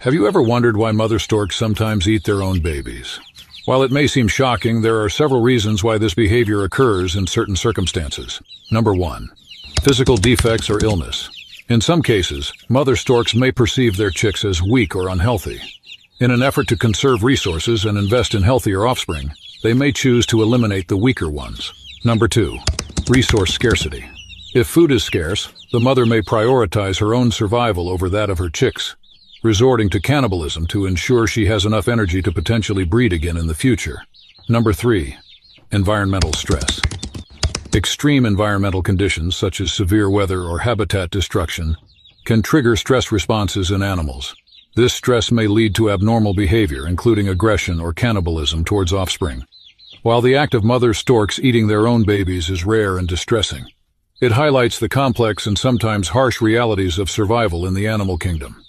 Have you ever wondered why mother storks sometimes eat their own babies? While it may seem shocking, there are several reasons why this behavior occurs in certain circumstances. Number one, physical defects or illness. In some cases, mother storks may perceive their chicks as weak or unhealthy. In an effort to conserve resources and invest in healthier offspring, they may choose to eliminate the weaker ones. Number two, resource scarcity. If food is scarce, the mother may prioritize her own survival over that of her chicks, resorting to cannibalism to ensure she has enough energy to potentially breed again in the future. Number three, environmental stress. Extreme environmental conditions such as severe weather or habitat destruction can trigger stress responses in animals. This stress may lead to abnormal behavior, including aggression or cannibalism towards offspring. While the act of mother storks eating their own babies is rare and distressing, it highlights the complex and sometimes harsh realities of survival in the animal kingdom.